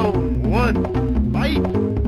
Round one, fight!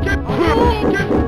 Okay, okay, okay.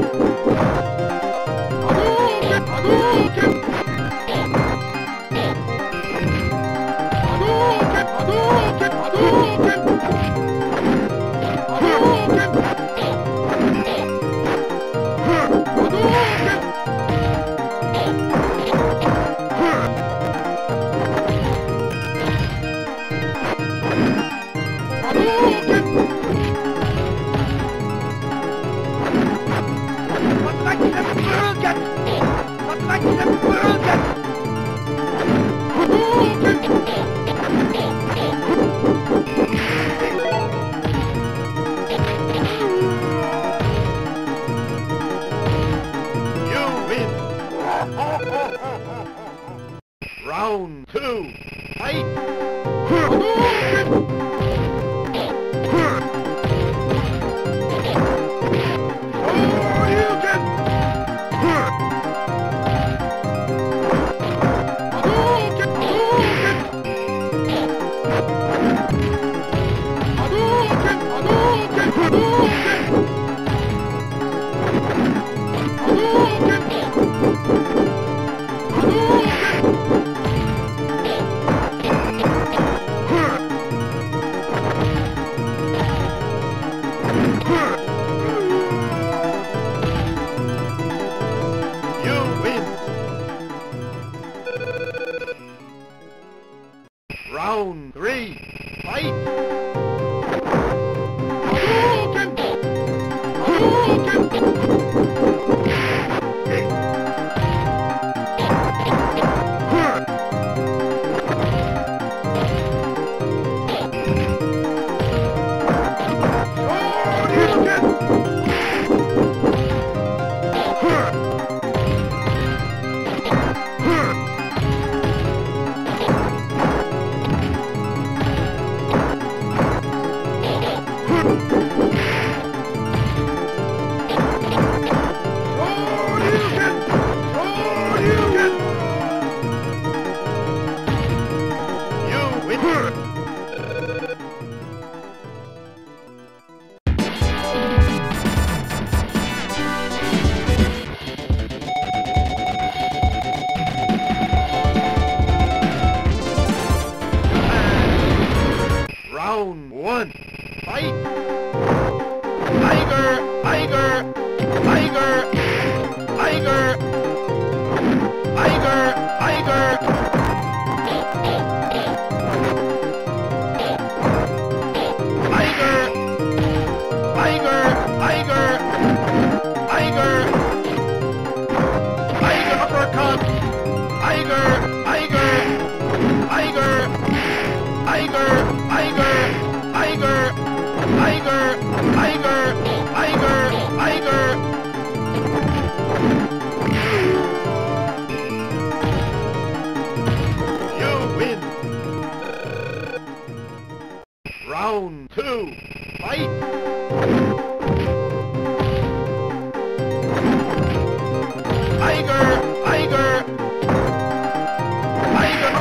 you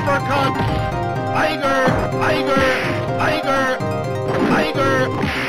uppercut. Tiger, tiger, tiger.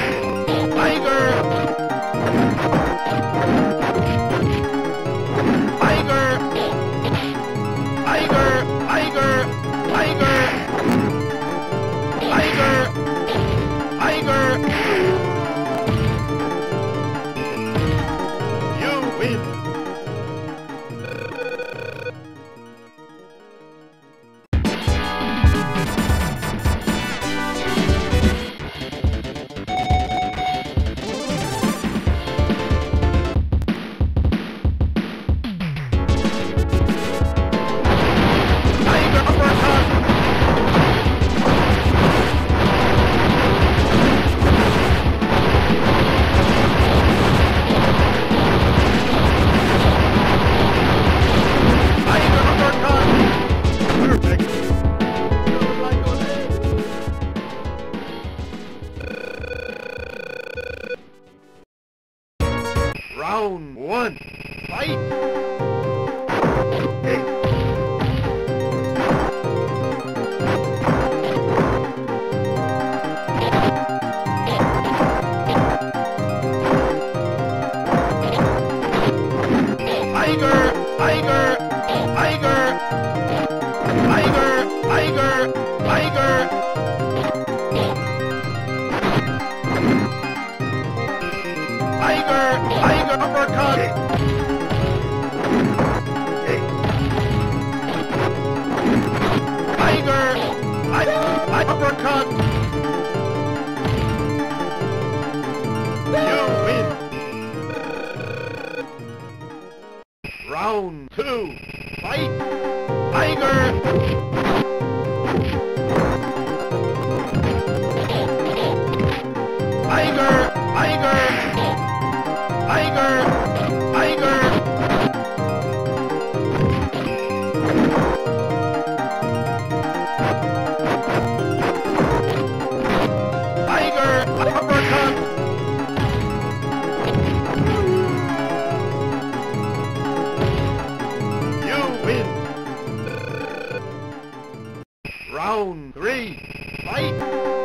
Three, fight!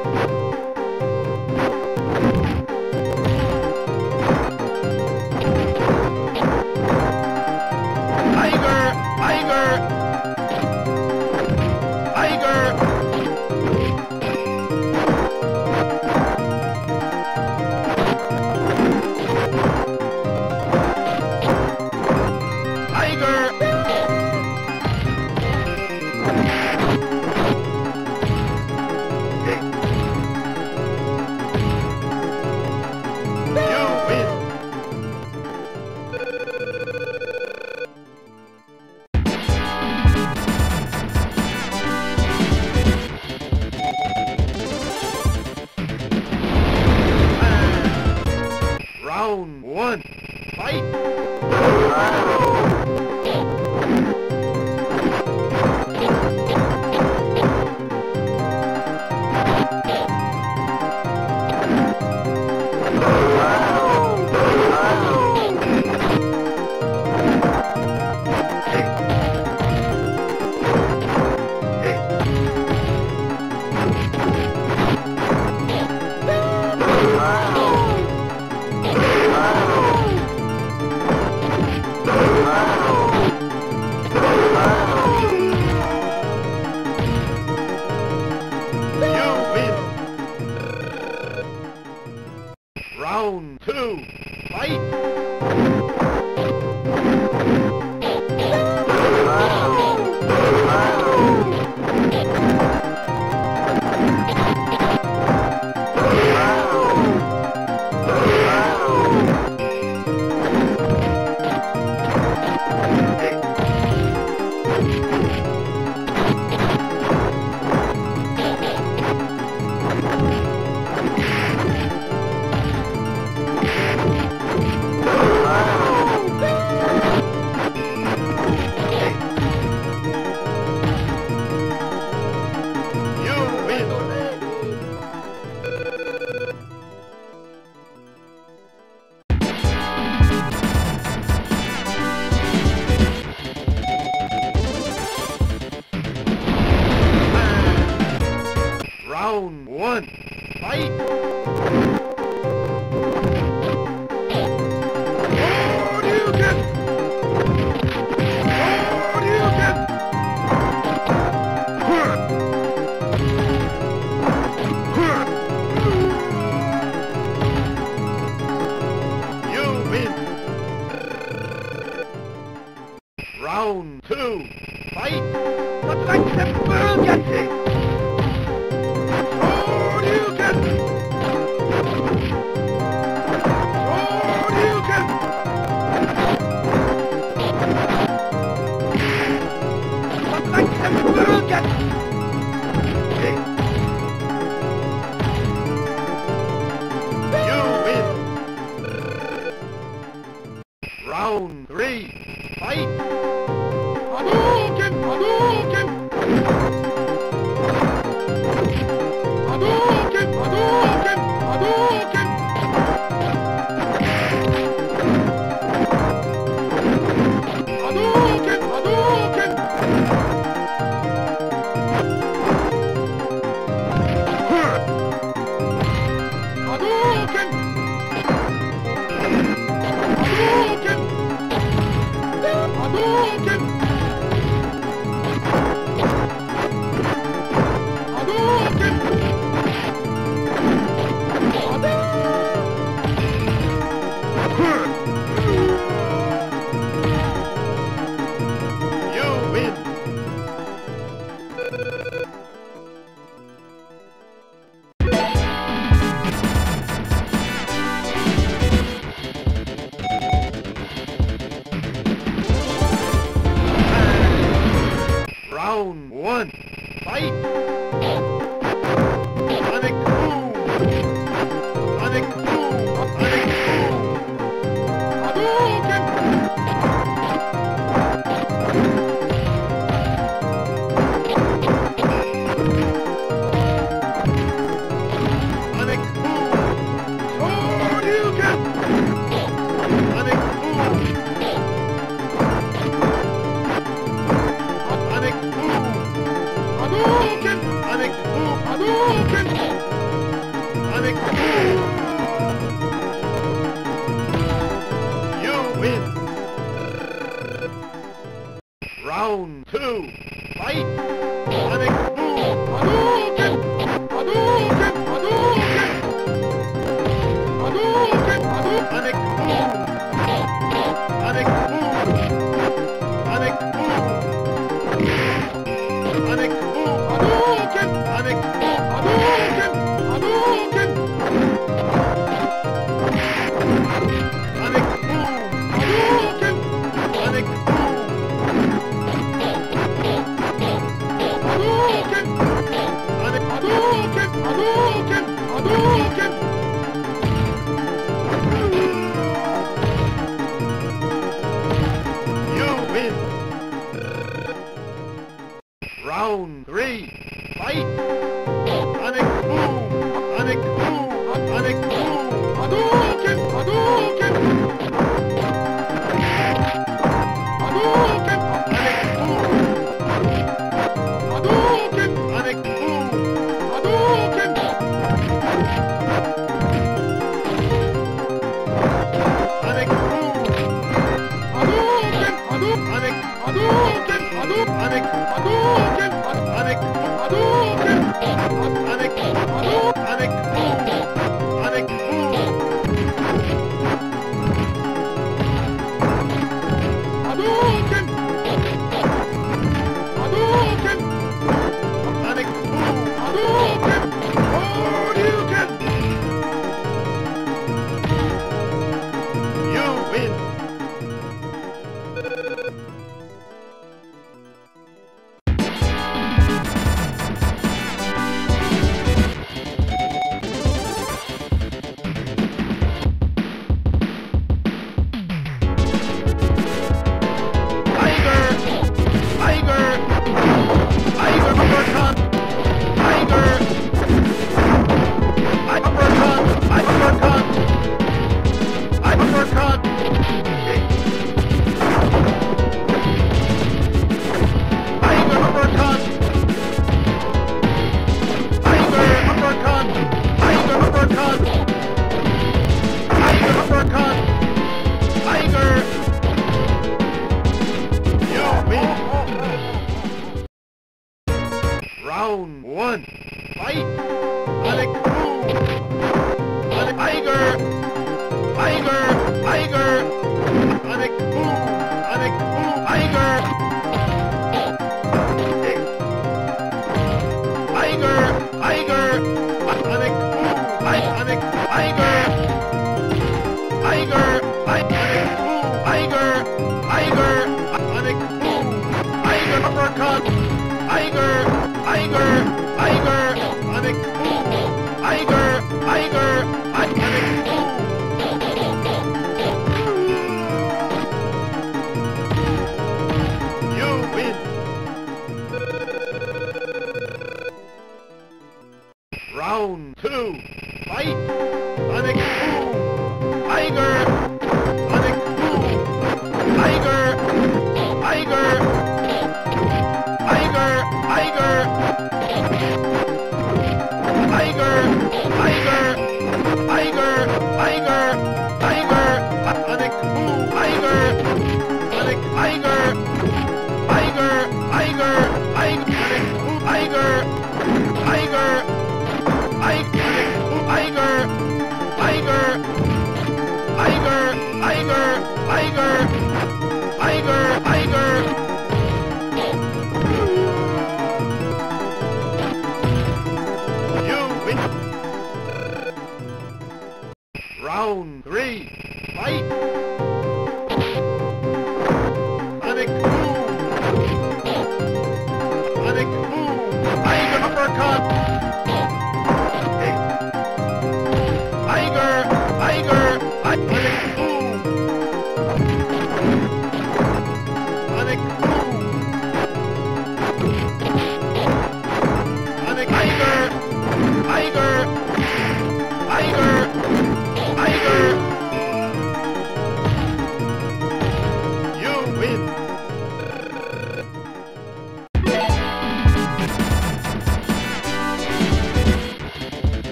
down.